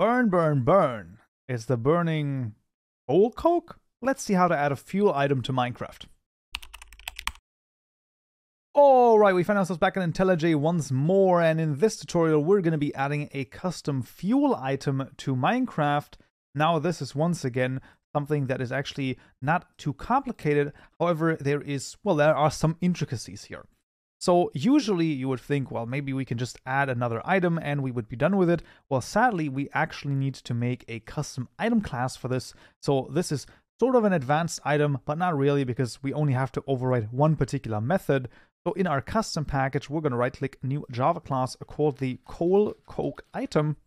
Burn, burn, burn. Is the burning coal coke? Let's see how to add a fuel item to Minecraft. Alright, we find ourselves back in IntelliJ once more, and in this tutorial we're going to be adding a custom fuel item to Minecraft. Now this is once again something that is actually not too complicated, however there is, well there are some intricacies here. So usually you would think, well, maybe we can just add another item and we would be done with it. Well, sadly, we actually need to make a custom item class for this. So this is sort of an advanced item, but not really because we only have to override one particular method. So in our custom package, we're going to right click new Java class called the coal coke item.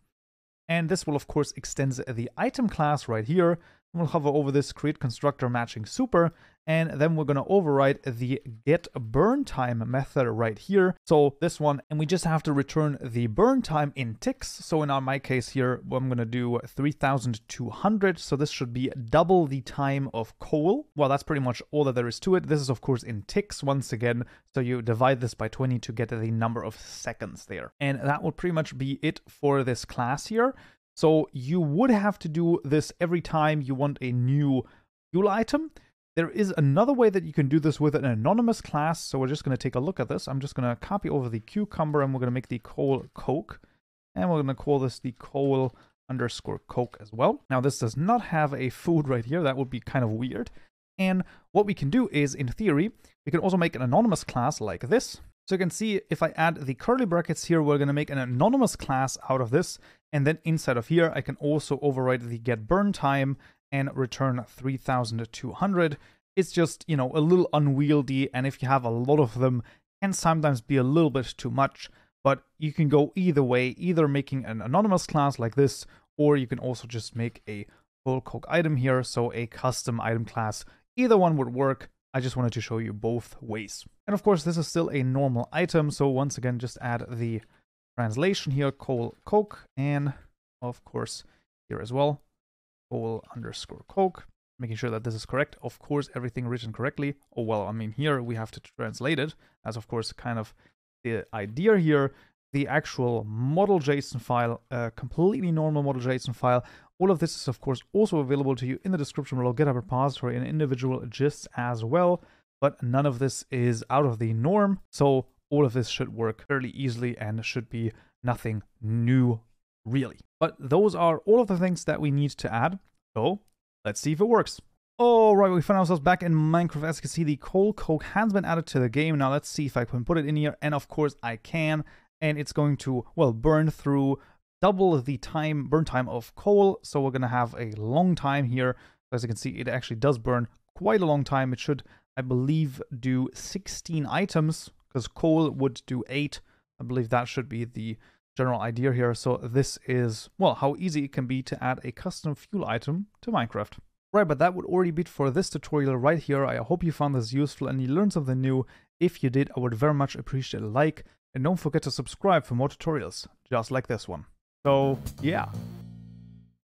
And this will of course extend the item class right here. We'll hover over this create constructor matching super and then we're going to override the get burn time method right here. So this one, and we just have to return the burn time in ticks. So in our, my case here, I'm going to do 3200. So this should be double the time of coal. Well, that's pretty much all that there is to it. This is of course in ticks once again. So you divide this by 20 to get the number of seconds there. And that will pretty much be it for this class here. So you would have to do this every time you want a new fuel item. There is another way that you can do this with an anonymous class, so we're just going to take a look at this. I'm just going to copy over the cucumber and we're going to make the coal coke. And we're going to call this the coal underscore coke as well. Now this does not have a food right here, that would be kind of weird. And what we can do is, in theory, we can also make an anonymous class like this. So you can see if I add the curly brackets here, we're going to make an anonymous class out of this. And then inside of here, I can also override the get burn time and return 3200. It's just, you know, a little unwieldy, and if you have a lot of them, can sometimes be a little bit too much. But you can go either way, either making an anonymous class like this, or you can also just make a full coke item here, so a custom item class. Either one would work. I just wanted to show you both ways. And of course, this is still a normal item, so once again, just add the translation here, coal coke, and of course, here as well, coal underscore coke, making sure that this is correct. Of course, everything written correctly. Oh, well, I mean, here we have to translate it as, of course, kind of the idea here. The actual model JSON file, a completely normal model JSON file. All of this is, of course, also available to you in the description below GitHub repository and individual gists as well. But none of this is out of the norm. So all of this should work fairly easily and should be nothing new really. But those are all of the things that we need to add. So let's see if it works. Alright, we found ourselves back in Minecraft. As you can see, the coal coke has been added to the game. Now let's see if I can put it in here. And of course I can. And it's going to, well, burn through double the time, burn time of coal. So we're going to have a long time here. As you can see, it actually does burn quite a long time. It should, I believe, do 16 items because coal would do 8. I believe that should be the general idea here. So this is, well, how easy it can be to add a custom fuel item to Minecraft. Right, but that would already be it for this tutorial right here. I hope you found this useful and you learned something new. If you did, I would very much appreciate a like. And don't forget to subscribe for more tutorials, just like this one. So, yeah.